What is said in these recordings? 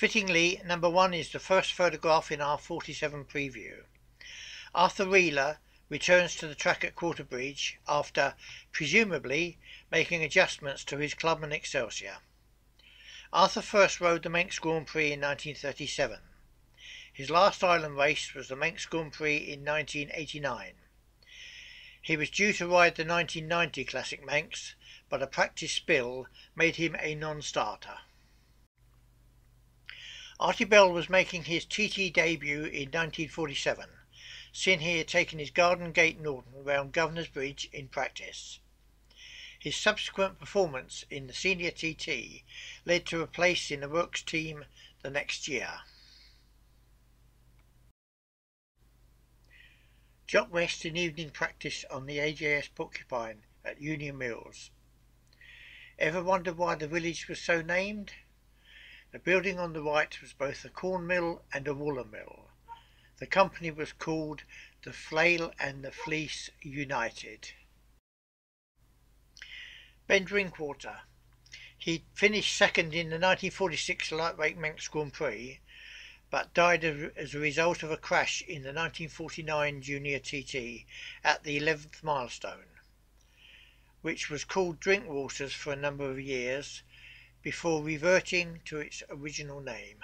Fittingly, number one is the first photograph in our 47 preview. Arthur Wheeler returns to the track at Quarterbridge after, presumably, making adjustments to his clubman Excelsior. Arthur first rode the Manx Grand Prix in 1937. His last island race was the Manx Grand Prix in 1989. He was due to ride the 1990 Classic Manx, but a practice spill made him a non-starter. Artie Bell was making his TT debut in 1947, seeing he had taken his Garden Gate Norton round Governor's Bridge in practice. His subsequent performance in the senior TT led to a place in the works team the next year. Jock West in evening practice on the AJS Porcupine at Union Mills. Ever wondered why the village was so named? The building on the right was both a corn mill and a woolen mill. The company was called the Flail and the Fleece United. Ben Drinkwater. He finished second in the 1946 Lightweight Manx Grand Prix, but died as a result of a crash in the 1949 Junior TT at the 11th milestone, which was called Drinkwaters for a number of years before reverting to its original name.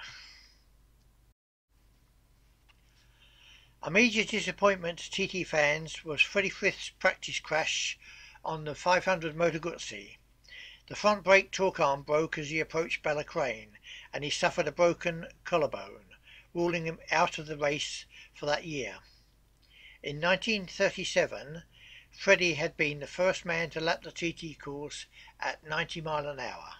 A major disappointment to TT fans was Freddie Frith's practice crash on the 500 Moto Guzzi. The front brake torque arm broke as he approached Ballacrane, and he suffered a broken collarbone, ruling him out of the race for that year. In 1937, Freddie had been the first man to lap the TT course at 90 mile an hour.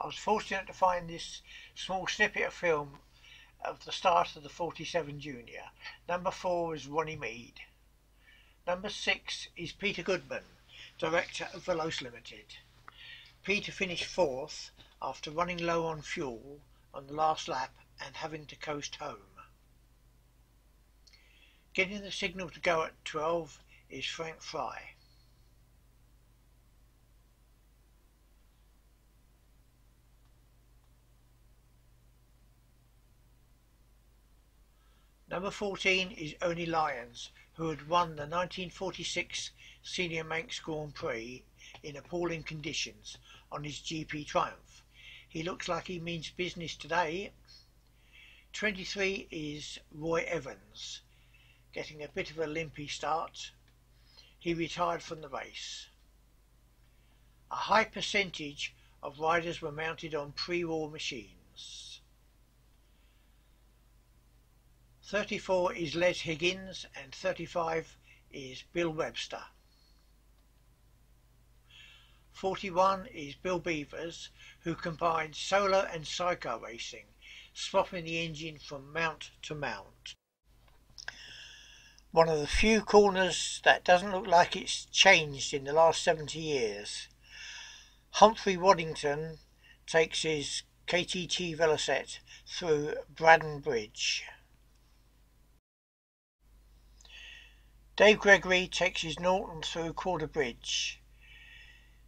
I was fortunate to find this small snippet of film of the start of the 47 Junior. Number four is Ronnie Mead. Number six is Peter Goodman, director of Veloce Limited. Peter finished fourth after running low on fuel on the last lap and having to coast home. Getting the signal to go at 12 is Frank Fry. Number 14 is Ernie Lyons, who had won the 1946 Senior Manx Grand Prix in appalling conditions on his GP Triumph. He looks like he means business today. 23 is Roy Evans, getting a bit of a limpy start. He retired from the race. A high percentage of riders were mounted on pre-war machines. 34 is Les Higgins and 35 is Bill Webster. 41 is Bill Beevers, who combines solo and sidecar racing, swapping the engine from mount to mount. One of the few corners that doesn't look like it's changed in the last 70 years. Humphrey Waddington takes his KTT Velocette through Braddan Bridge. Dave Gregory takes his Norton through Calder Bridge.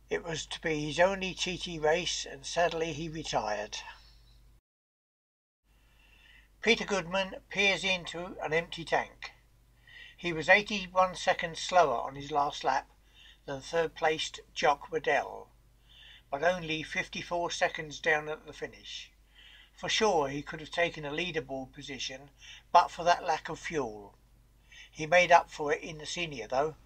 It was to be his only TT race and sadly he retired. Peter Goodman peers into an empty tank. He was 81 seconds slower on his last lap than third placed Jock Weddell, but only 54 seconds down at the finish. For sure he could have taken a leaderboard position but for that lack of fuel. He made up for it in the senior, though.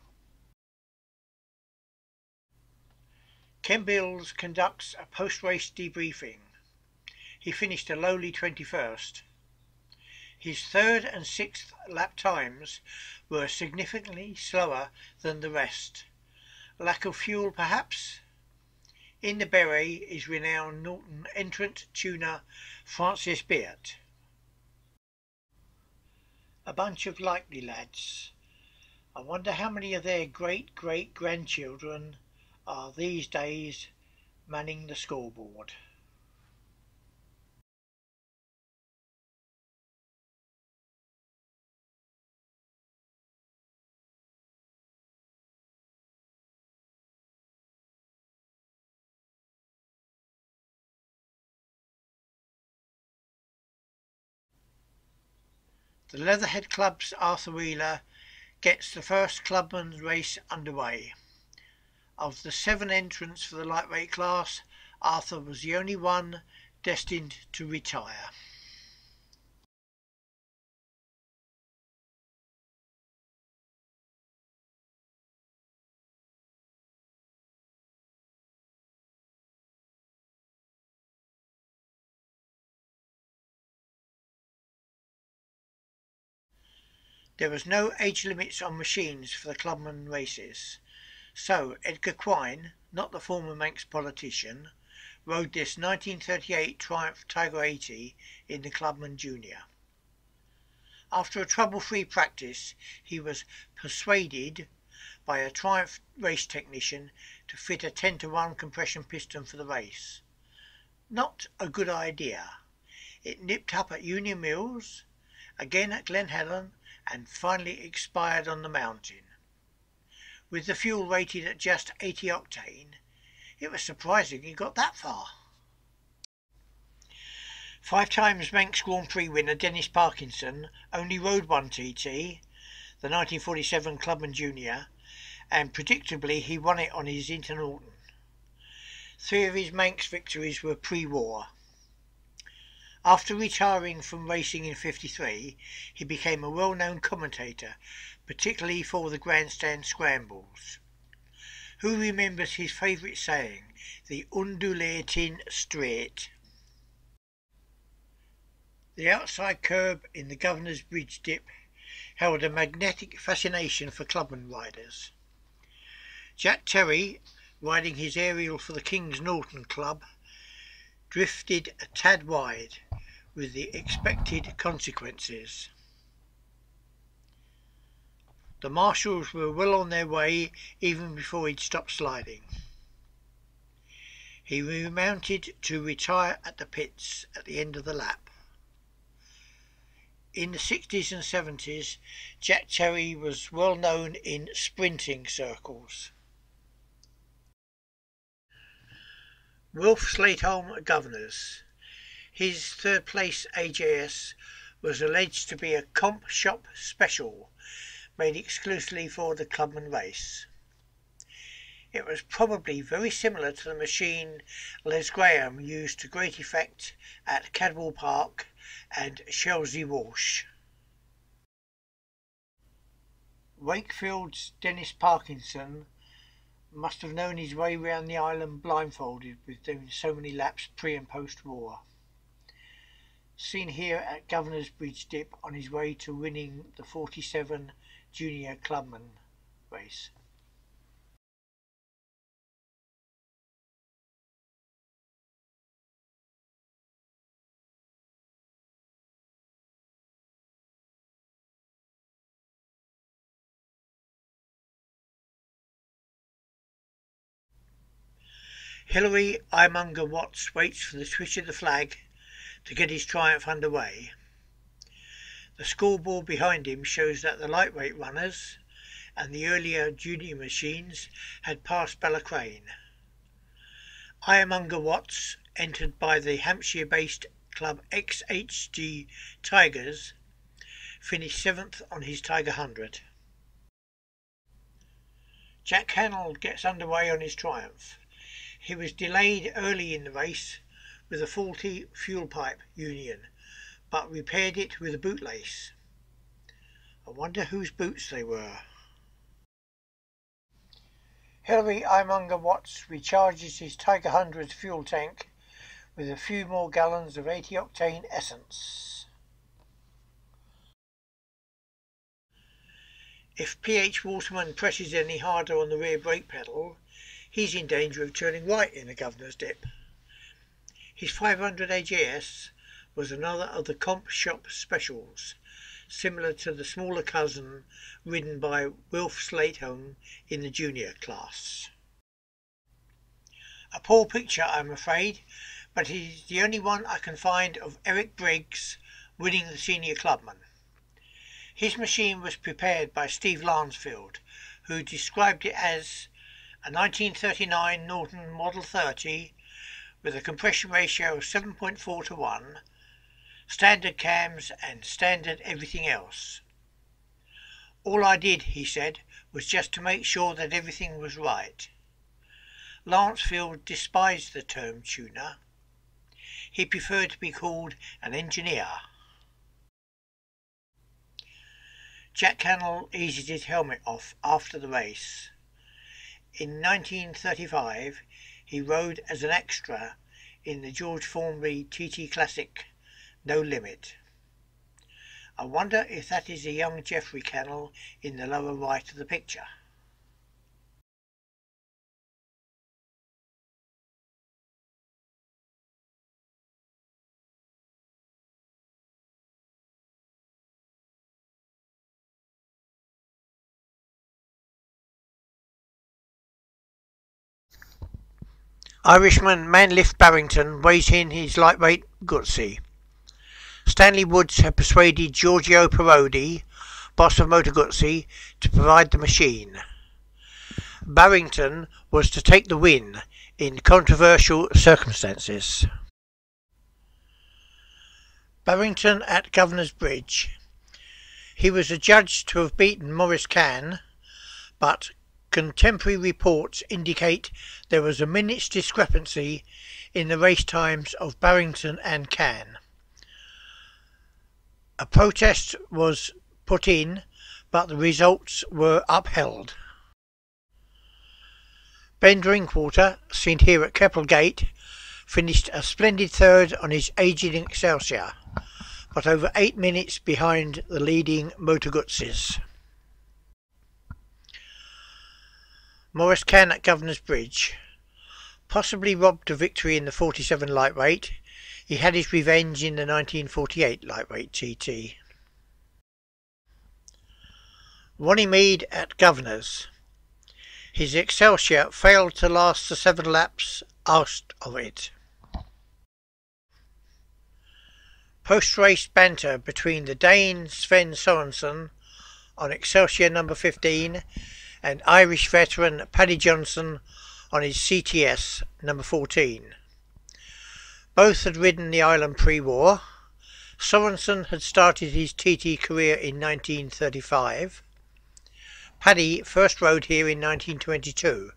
Ken Bills conducts a post-race debriefing. He finished a lowly 21st. His third and sixth lap times were significantly slower than the rest. Lack of fuel, perhaps? In the beret is renowned Norton entrant tuner Francis Beart a bunch of likely lads. I wonder how many of their great great grandchildren are these days manning the scoreboard. The Leatherhead Club's Arthur Wheeler gets the first clubman's race underway. Of the seven entrants for the lightweight class, Arthur was the only one destined to retire. There was no age limits on machines for the clubman races, so Edgar Quine, not the former Manx politician, rode this 1938 Triumph Tiger 80 in the Clubman Junior. After a trouble-free practice, he was persuaded by a Triumph race technician to fit a 10 to 1 compression piston for the race. Not a good idea. It nipped up at Union Mills, again at Glen Helen, and finally expired on the mountain. With the fuel rated at just 80 octane, it was surprising he got that far. Five times Manx Grand Prix winner Dennis Parkinson only rode one TT, the 1947 Clubman Junior, and predictably he won it on his Inter Norton. Three of his Manx victories were pre-war. After retiring from racing in 53, he became a well-known commentator, particularly for the grandstand scrambles. Who remembers his favourite saying, the undulating straight? The outside curb in the Governor's Bridge dip held a magnetic fascination for clubman riders. Jack Terry, riding his Ariel for the King's Norton Club, drifted a tad wide with the expected consequences. The marshals were well on their way even before he'd stopped sliding. He remounted to retire at the pits at the end of the lap. In the 60s and 70s, Jack Terry was well known in sprinting circles. Wilf Slateholme Governors his third place AJS was alleged to be a comp shop special made exclusively for the clubman race. It was probably very similar to the machine Les Graham used to great effect at Cadwell Park and Shelsley Walsh. Wakefield's Dennis Parkinson must have known his way round the island blindfolded with doing so many laps pre and post war seen here at Governor's Bridge Dip on his way to winning the 47 Junior Clubman race. Hilary Imunger Watts waits for the switch of the flag to get his triumph under way. The scoreboard behind him shows that the lightweight runners and the earlier junior machines had passed Ballacrane. Ironmonger Watts, entered by the Hampshire-based club XHG Tigers, finished seventh on his Tiger 100. Jack Hanold gets underway on his triumph. He was delayed early in the race with a faulty fuel pipe union, but repaired it with a bootlace. I wonder whose boots they were. Hilary Imunger Watts recharges his Tiger 100's fuel tank with a few more gallons of 80 octane essence. If P.H. Waterman presses any harder on the rear brake pedal, he's in danger of turning white in the governor's dip. His 500 AJS was another of the comp shop specials, similar to the smaller cousin ridden by Wilf Slateholme in the junior class. A poor picture, I'm afraid, but it is the only one I can find of Eric Briggs winning the senior clubman. His machine was prepared by Steve Lancefield, who described it as a 1939 Norton Model 30 with a compression ratio of 7.4 to 1, standard cams and standard everything else. All I did, he said, was just to make sure that everything was right. Lancefield despised the term tuner. He preferred to be called an engineer. Jack Cannell eased his helmet off after the race. In 1935, he rode as an extra in the George Formby TT Classic No Limit. I wonder if that is a young Geoffrey Cannell in the lower right of the picture. Irishman Manliff Barrington weighs in his lightweight Guzzi. Stanley Woods had persuaded Giorgio Parodi, boss of Moto Guzzi, to provide the machine. Barrington was to take the win in controversial circumstances. Barrington at Governor's Bridge. He was adjudged to have beaten Maurice Cann, but Contemporary reports indicate there was a minute's discrepancy in the race times of Barrington and Cann. A protest was put in, but the results were upheld. Ben Drinkwater, seen here at Keppel Gate, finished a splendid third on his aging Excelsior, but over eight minutes behind the leading Moto Maurice Cann at Governor's Bridge. Possibly robbed of victory in the 47 lightweight, he had his revenge in the 1948 lightweight TT. Ronnie Mead at Governor's. His Excelsior failed to last the seven laps asked of it. Post-race banter between the Dane Sven Sorensen on Excelsior number 15 and Irish veteran Paddy Johnson on his CTS number 14. Both had ridden the island pre-war. Sorensen had started his TT career in 1935. Paddy first rode here in 1922,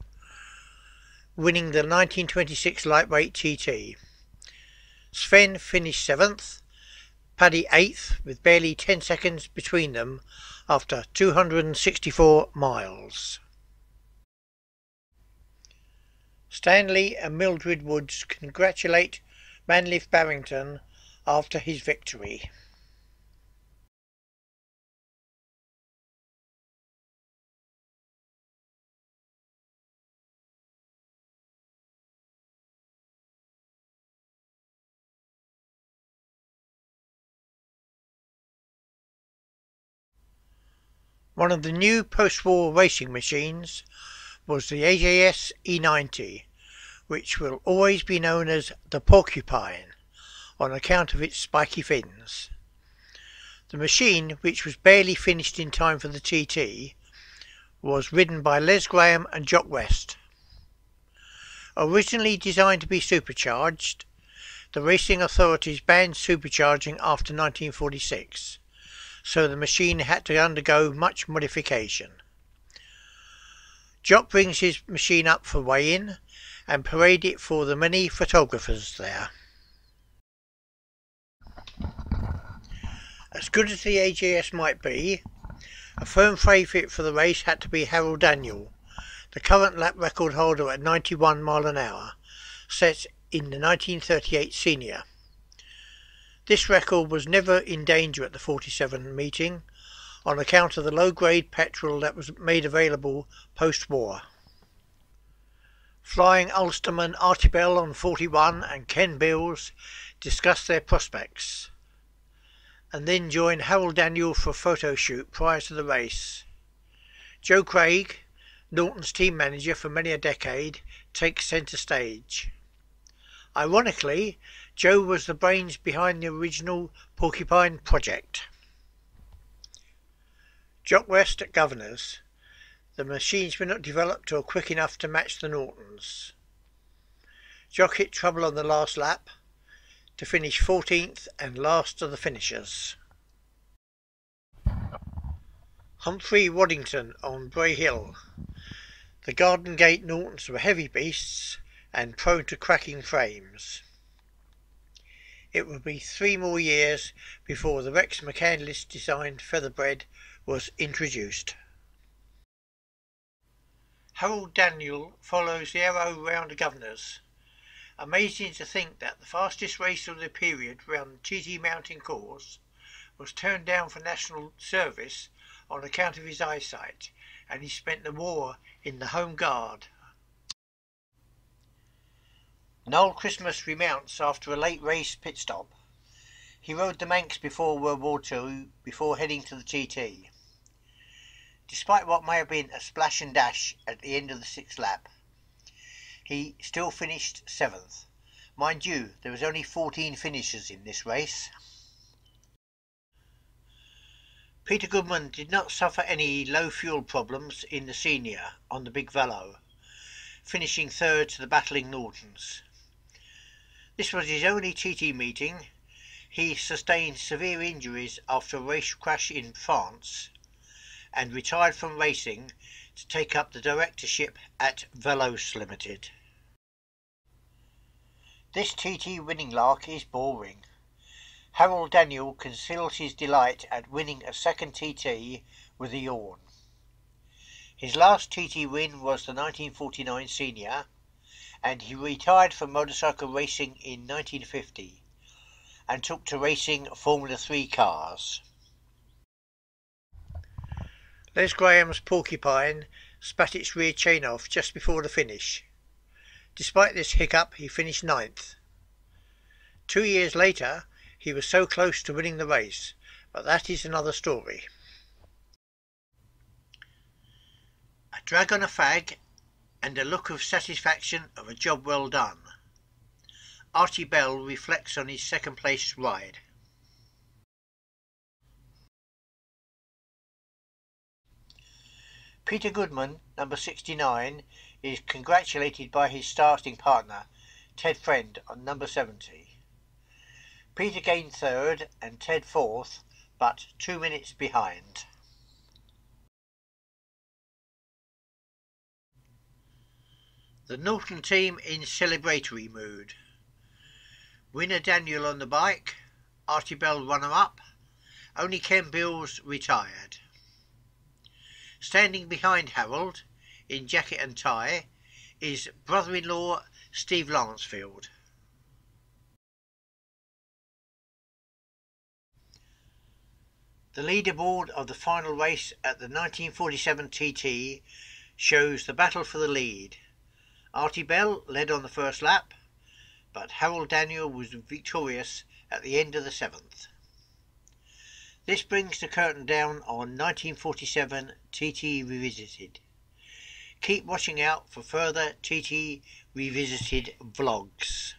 winning the 1926 lightweight TT. Sven finished 7th, Paddy 8th with barely 10 seconds between them after 264 miles. Stanley and Mildred Woods congratulate Manliff Barrington after his victory. One of the new post-war racing machines was the AJS E90, which will always be known as the Porcupine on account of its spiky fins. The machine, which was barely finished in time for the TT, was ridden by Les Graham and Jock West. Originally designed to be supercharged, the racing authorities banned supercharging after 1946 so the machine had to undergo much modification. Jock brings his machine up for weigh-in and parade it for the many photographers there. As good as the AJS might be, a firm favourite for the race had to be Harold Daniel, the current lap record holder at 91 mile an hour, set in the 1938 senior. This record was never in danger at the 47 meeting on account of the low grade petrol that was made available post war. Flying Ulsterman Bell on 41 and Ken Bills discussed their prospects and then joined Harold Daniel for a photo shoot prior to the race. Joe Craig, Norton's team manager for many a decade, takes centre stage. Ironically, Joe was the brains behind the original Porcupine project. Jock West at Governor's. The machines were not developed or quick enough to match the Nortons. Jock hit trouble on the last lap. to finish 14th and last of the finishers. Humphrey Waddington on Bray Hill. The Garden Gate Nortons were heavy beasts and prone to cracking frames. It would be three more years before the Rex McCandless designed featherbed was introduced. Harold Daniel follows the arrow round the governors. Amazing to think that the fastest race of the period round the TT Mountain course was turned down for national service on account of his eyesight, and he spent the war in the Home Guard. Noel Christmas remounts after a late race pit stop. He rode the Manx before World War II before heading to the TT. Despite what may have been a splash and dash at the end of the sixth lap, he still finished seventh. Mind you, there was only 14 finishers in this race. Peter Goodman did not suffer any low fuel problems in the senior on the big velo, finishing third to the battling Nortons. This was his only TT meeting. He sustained severe injuries after a race crash in France and retired from racing to take up the directorship at Veloce Limited. This TT winning lark is boring. Harold Daniel conceals his delight at winning a second TT with a yawn. His last TT win was the 1949 Senior, and he retired from motorcycle racing in 1950 and took to racing Formula 3 cars. Les Graham's Porcupine spat its rear chain off just before the finish. Despite this hiccup, he finished ninth. Two years later, he was so close to winning the race, but that is another story. A drag on a fag and a look of satisfaction of a job well done. Artie Bell reflects on his second place ride. Peter Goodman, number 69, is congratulated by his starting partner, Ted Friend, on number 70. Peter gained third and Ted fourth, but two minutes behind. The Norton team in celebratory mood. Winner Daniel on the bike, Artie Bell runner up, only Ken Bills retired. Standing behind Harold, in jacket and tie, is brother-in-law Steve Lancefield. The leaderboard of the final race at the 1947 TT shows the battle for the lead. Artie Bell led on the first lap, but Harold Daniel was victorious at the end of the seventh. This brings the curtain down on 1947 TT Revisited. Keep watching out for further TT Revisited vlogs.